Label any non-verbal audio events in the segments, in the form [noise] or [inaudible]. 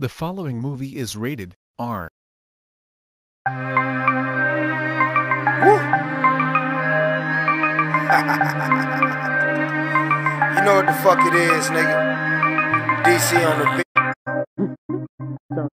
The following movie is rated R. Woo. [laughs] you know what the fuck it is, nigga. DC on the beat. [laughs] Turn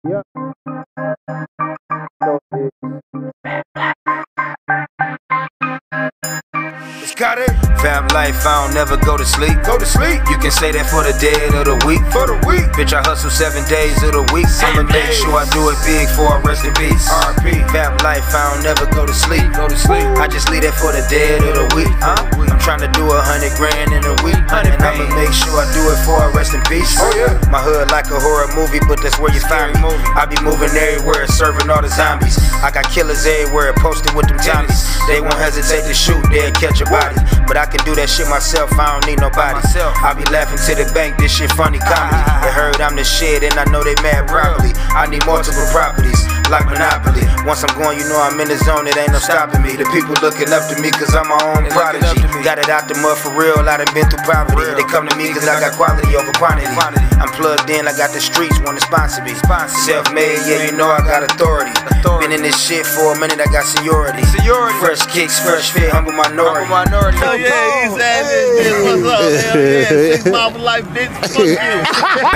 got it. Vamp life, I don't never go to sleep. Go to sleep. You can say that for the dead of the week. For the week. Bitch, I hustle seven days of the week. I'ma make sure I do it big for I rest in peace. R.I.P. Vamp life, I don't never go to sleep. Go to sleep. I just leave that for the dead of the week. Huh? I'm trying to do a hundred grand in a week. Hundred And I'ma make sure I do it for I rest in peace. Oh, yeah. My hood like a horror movie, but that's where you find me. I be moving everywhere, serving all the zombies. I got killers everywhere, posted with them Tommies. They won't hesitate to shoot, they'll catch a body. But I can do that shit myself, I don't need nobody. I be laughing to the bank, this shit funny comedy. They heard I'm the shit, and I know they mad properly. I need multiple properties, like Monopoly. Once I'm going, you know I'm in the zone, it ain't no stopping me. The people looking up to me, cause I'm my own prodigy. up to me. Got it out the mud for real, I done been through poverty. They come to me cause I got quality over quantity. Quantity. I'm plugged in, I got the streets, wanna sponsor me. Self made, yeah, you know I got authority. Authority. Been in this shit for a minute, I got seniority. Seniority. Fresh kicks, fresh fit, humble minority. Humble. Oh, uh, hell yeah, he's at this bitch. What's up? Hell yeah, six mama life, bitch. Fuck you.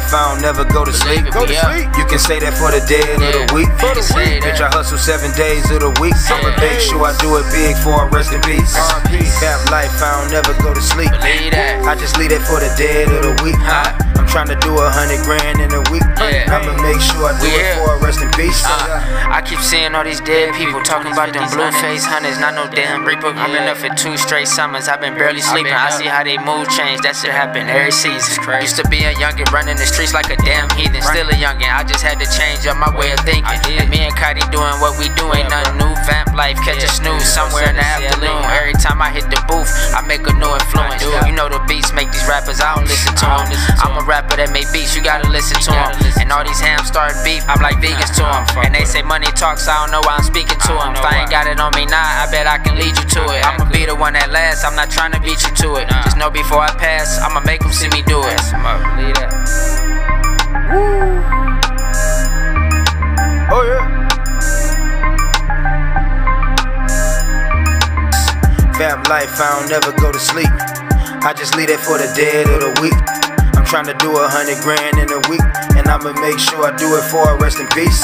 Life, I don't never go to sleep. Go to sleep. You can say that for the dead of the Yeah, week. For the week. Bitch, I hustle seven days of the week. I'ma Yeah. make sure I do it big for I rest in peace. Uh, R.I.P. Vamp life, I don't never go to sleep. That. I just leave that for the dead of the week. Huh? I'm trying to do a hundred grand in a week. Yeah. I'ma make sure I do it for rest in peace. Uh, I keep seeing all these dead people talking about them blue face hunters, not no damn reaper. I've been up for two straight summers, I've been barely sleeping. I see how they move change, that shit happen every season. Used to be a youngin' running the streets like a damn heathen. Still a youngin', I just had to change up my way of thinking. And me and Qadi doing what we do, ain't nothing new. Vamp life, catch a snooze somewhere in the afternoon. Every time I hit the booth, I make a new influence. You know the beats make these rappers, I don't listen to them. I'm a rapper that make beats, you gotta listen to them. And all these hams start beef, I'm like vegans to them. And they say money talks, I don't know why I'm speaking to them. If I ain't got it on me now, I bet I can lead you to it. I'ma be the one that lasts, I'm not trying to beat you to it. Just know before I pass, I'ma make them see me do it. Believe. Oh yeah. Vamp life, I don't never go to sleep. I just leave it for the dead of the week. I'm trying to do a hundred grand in a week, and I'ma make sure I do it for a rest in peace.